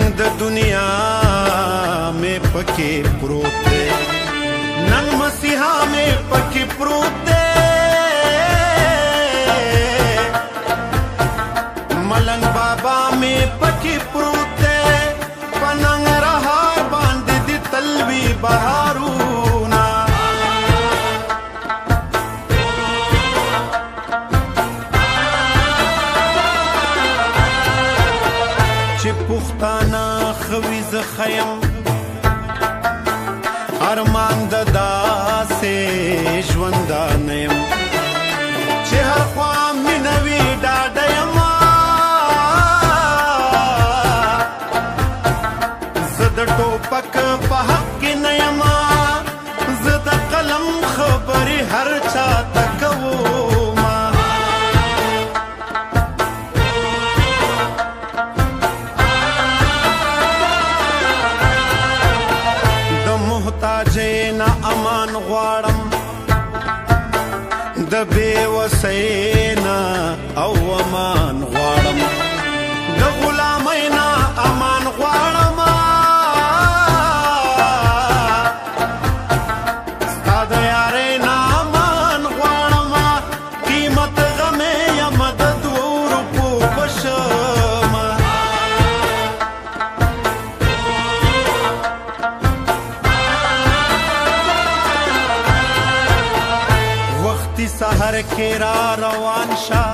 رنگ د دنیا مې پکې پروت دی نن مسیحا مې پکې پروت دی ملنګ بابا مې پکې پروت دی پننګ رها باندې دی تلوي بهار خیم ارمان د داسې ژوندانه یم چې هر خوا مینوي ډاډه یم زه د ټوپک په حق غواړم د بے وسینا او امان রেখে রওয়ান শাহ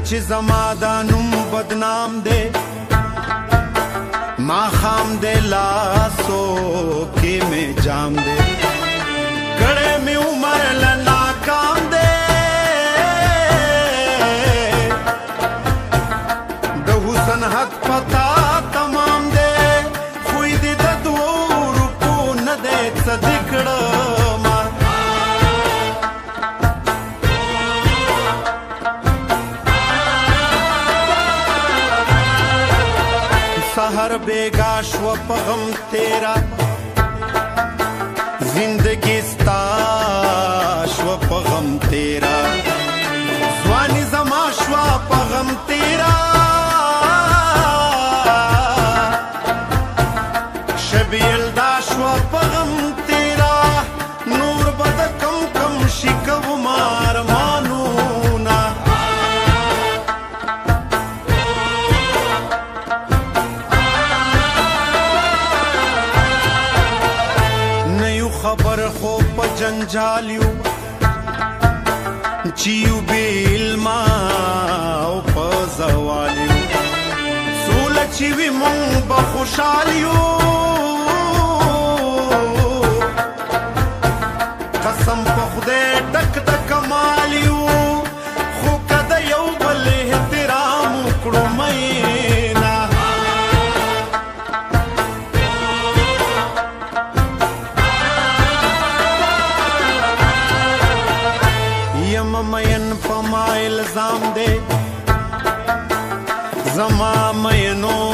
మంచి సమాధానం బద్నాం దే మాఖాం దే లాసో కే మే జామ్ దే కడే మే ఉమర్ లనా కా سحر بیگا شو پغم تیرا زندگی ستا شو پغم تیرا ځواني زما شو پغم تیرا شبیل دا شو پغم تیرا نور بد کم کم شکو ما جنجالیو چیو بیل ما او پزوالیو سول چیوی مون بخوشالیو قسم په خدای ټک ټک مالیو زما مینو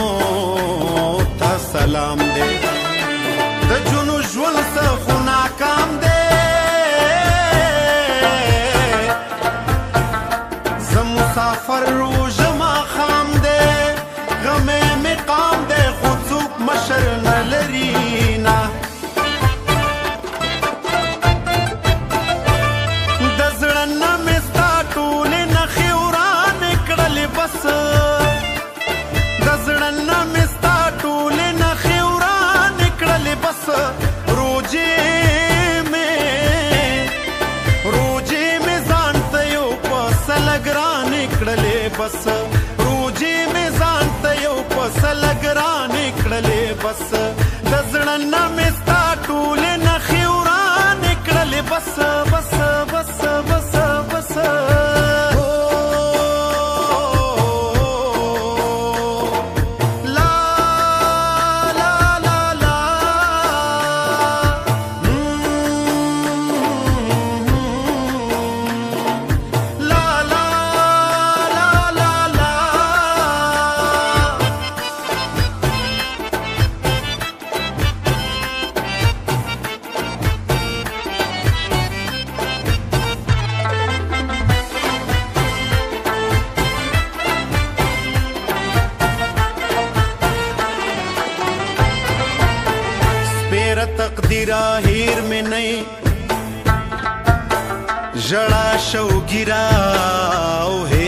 गिरा हीर में नहीं शो गिरा ओ हे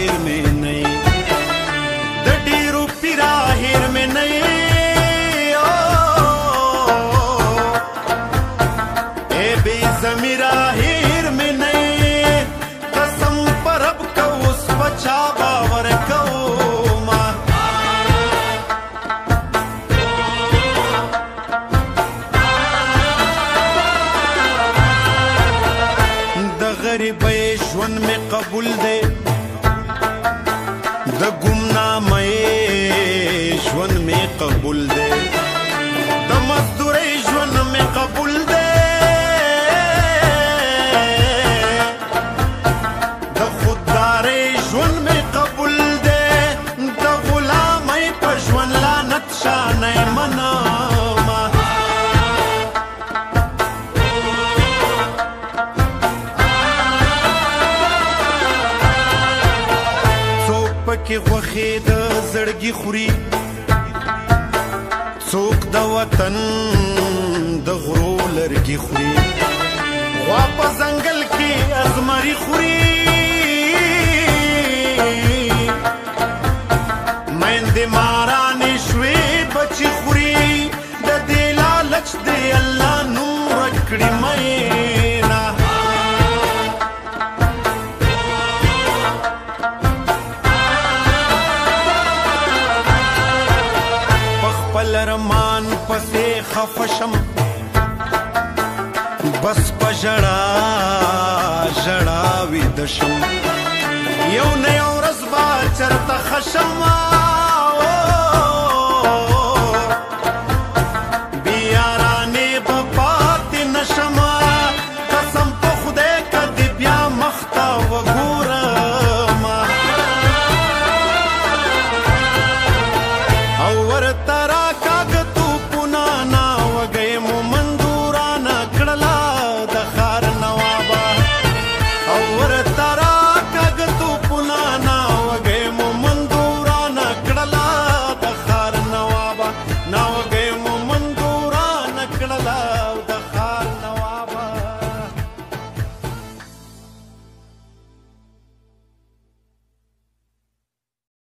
kabul de کې غوخې د زړګي خوري څوک د وطن د غرو لرګي خوري وا په ځنګل کې ازمري خوري مېندې مارا بس پژړا ژړا وې د شم یو نه یو رسبا چرته خشمه